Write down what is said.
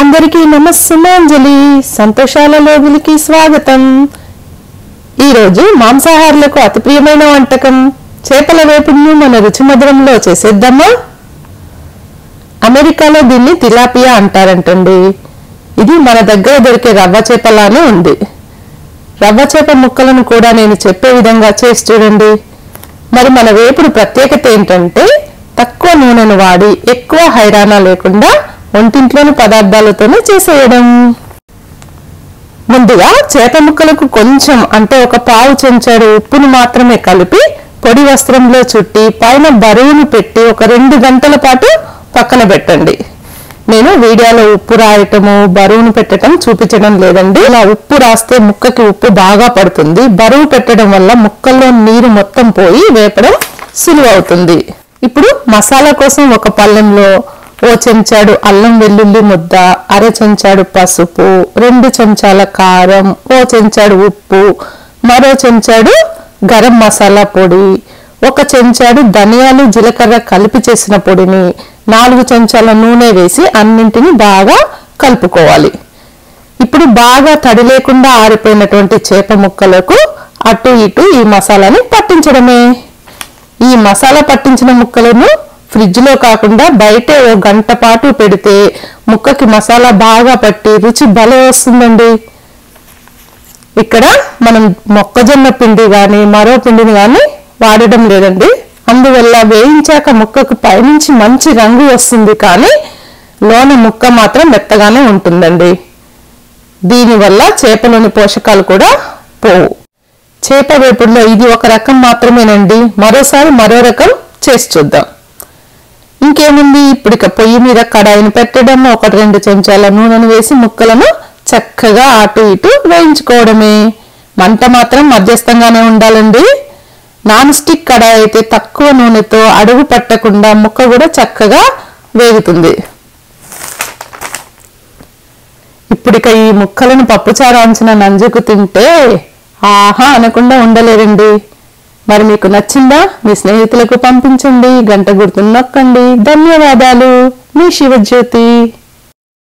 అందరికీ నమస్సుమాంజలి. సంతోషాల లోబులకి స్వాగతం. ఈరోజు మాంసాహారులకు అతి ప్రియమైన వంటకం. చేపల వేపుడును మన రుచి మధురంలో చేసేద్దామా? అమెరికాలో దీన్ని తిలాపియా అంటారంటండి. ఇది మన దగ్గర దొరికే రవ్వ చేపలానే ఉంది. రవ్వ చేప ముక్కలను కూడా నేను చెప్పే విధంగా చేసి చూడండి. మరి మన వేపుడు ప్రత్యేకత ఏంటంటే తక్కువ నూనెను వాడి ఎక్కువ హైరాణ లేకుండా వంటింట్లోని పదార్థాలతోనే చేసేయడం. ముందుగా చేప ముక్కలకు కొంచెం అంటే ఒక పావు చెంచాడు ఉప్పును మాత్రమే కలిపి పొడి వస్త్రంలో చుట్టి పైన బరువును పెట్టి ఒక రెండు గంటల పాటు పక్కన పెట్టండి. నేను వీడియోలో ఉప్పు రాయటము బరువును పెట్టడం చూపించడం లేదండి. ఇలా ఉప్పు రాస్తే ముక్కకి ఉప్పు బాగా పడుతుంది. బరువు పెట్టడం వల్ల ముక్కల్లో నీరు మొత్తం పోయి వేపడం సులువవుతుంది. ఇప్పుడు మసాలా కోసం ఒక పళ్ళెంలో ఓ చెంచాడు అల్లం వెల్లుల్లి ముద్ద అర చెంచాడు పసుపు రెండు చెంచాల కారం ఓ చెంచాడు ఉప్పు మరో చెంచాడు గరం మసాలా పొడి ఒక చెంచాడు ధనియాలు జీలకర్ర కలిపి చేసిన పొడిని నాలుగు చెంచాల నూనె వేసి అన్నింటిని బాగా కలుపుకోవాలి. ఇప్పుడు బాగా తడి లేకుండా ఆరిపోయినటువంటి చేప ముక్కలకు అటు ఇటు ఈ మసాలాని పట్టించడమే. ఈ మసాలా పట్టించిన ముక్కలను ఫ్రిడ్జ్లో కాకుండా బయటే ఓ గంట పాటు పెడితే ముక్కకి మసాలా బాగా పట్టి రుచి భలే వస్తుందండి. ఇక్కడ మనం మొక్కజొన్న పిండి కానీ మరో పిండిని కానీ వాడడం లేదండి. అందువల్ల వేయించాక ముక్కకు పైనుంచి మంచి రంగు వస్తుంది కానీ లోన ముక్క మాత్రం మెత్తగానే ఉంటుందండి. దీనివల్ల చేపలోని పోషకాలు కూడా పోవు. చేప వేపుడులో ఇది ఒక రకం మాత్రమేనండి. మరోసారి మరో రకం చేసి చూద్దాం. ఇంకేముంది? ఇప్పుడు ఇక పొయ్యి మీద కడాయిని పెట్టడం ఒక రెండు చెంచాల నూనెను వేసి ముక్కలను చక్కగా అటు ఇటు వేయించుకోవడమే. మంట మాత్రం మధ్యస్థంగానే ఉండాలండి. నాన్ స్టిక్ కడాయి అయితే తక్కువ నూనెతో అడుగు పట్టకుండా ముక్క కూడా చక్కగా వేగుతుంది. ఇప్పుడిక ఈ ముక్కలను పప్పుచారు అంచిన నంజుకు తింటే ఆహా అనకుండా ఉండలేరండి. మరి మీకు నచ్చిందా? మీ స్నేహితులకు పంపించండి. గంట గుర్తు నొక్కండి. ధన్యవాదాలు. మీ శివజ్యోతి.